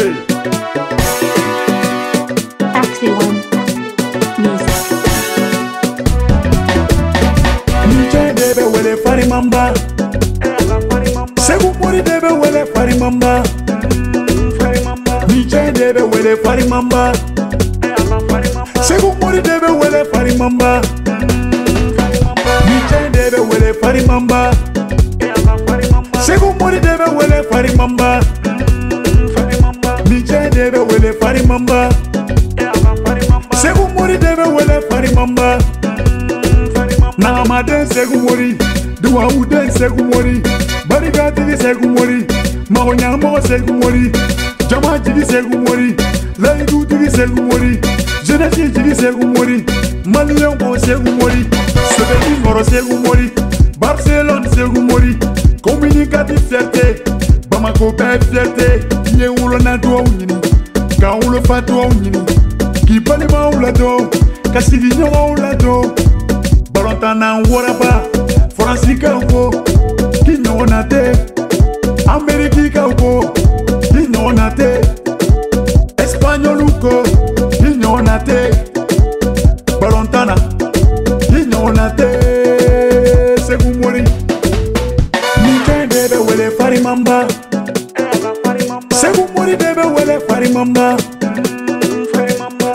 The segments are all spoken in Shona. sekukuri de be wele farimamba mice de be wele farimamba sekukuri de be wele farimamba mice de be wele farimamba sekukuri de be wele farimamba. Farimamba. Farimamba. farimamba debe wele fari mamba segu mori debe wele fari mamba nagama den segu mori duwawu den segu mori barigatigi segu mori mago ɲamogo segu mori jama jigi segu mori layidutigi segu mori jenesi jigi segu mori maliyɛn bo segu mori sebeti mɔrɔ segu mori barcelone segu mori kominikati fiyɛte bamako bɛɛ fiyɛte ɲɛ wolona duwawu ɲini ka n wolo fatuwaw ɲini k'i balimaw ladon ka sigiɲɔgɔnw ladon balɔntanna waraba faransikaw ko k'i ɲɔgɔnna tɛ amerikikaw ko k'i ɲɔgɔnna tɛ espaɲɔlu ko k'i ɲɔgɔnna tɛ balɔntanna k'i ɲɔgɔnna tɛ segu mori nin fɛn bɛɛ bɛ wele farimaba Fari de be wele fari mamba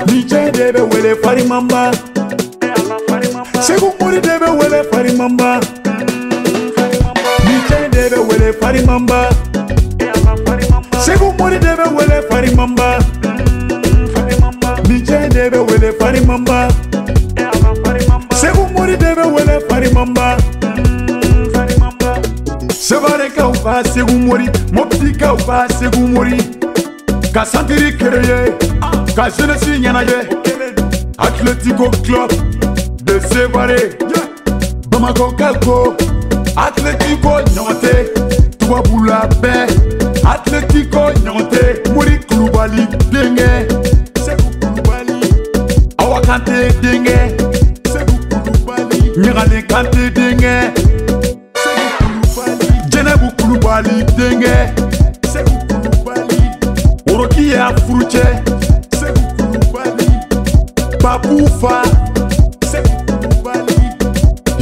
Nije de be wele fari mamba Segu kuri de be wele fari mamba Nije de be wele fari mamba Segu kuri de be wele fari mamba Nije de be wele fari mamba Segu kuri de be wele fari mamba Sebare kau pa segu mori, mopti kau pa segu mori. ka santiri kereye ka jenesi ɲɛnajɛ atletiko club de sevare bamako kalko atletiko ɲɔgɔn tɛ tubabula bɛɛ atletiko ɲɔgɔn tɛ mori kulubali denkɛ segu kulubali awa kante denkɛ segu kulubali ɲagalen kante denkɛ segu kulubali jɛnɛbu kulubali denkɛ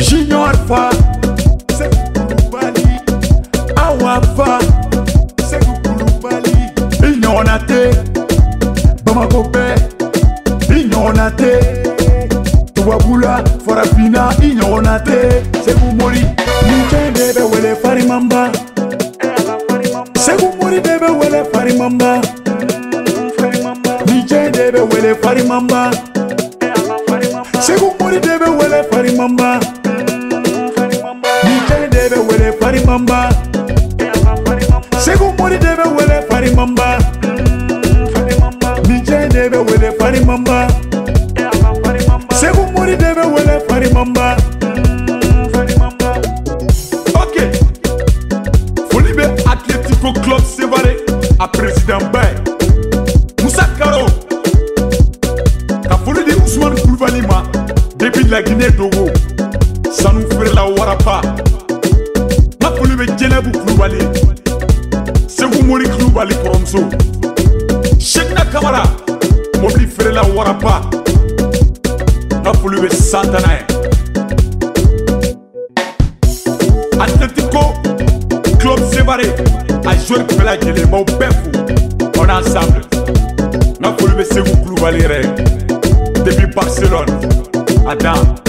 junior fa sekukubali awa fa sekukubali i ɲɔgɔnna tɛ bamako bɛɛ i ɲɔgɔnna tɛ tubabula farafina i ɲɔgɔnna tɛ segu mori nin cɛ de bɛ wele farimanba segu mori de bɛ wele farimanba nin cɛ de bɛ wele farimanba farimamba segu mori de be wele farimamba nije de be wele farimamba segu mori de be wele mamba. ok foli be atletico club sevare a président bay musa karo ka foli di usman kulubali ma depuis la guinée dogo sanu feerela warapa bɛ jɛnɛbu kulubali segu mori kulubali kɔrɔmuso sekina kamara mobili waraba santana atletico club séparé a joueur bɛɛ lajɛlen m'aw on ensemble vous ka foli depuis barcelone Adam.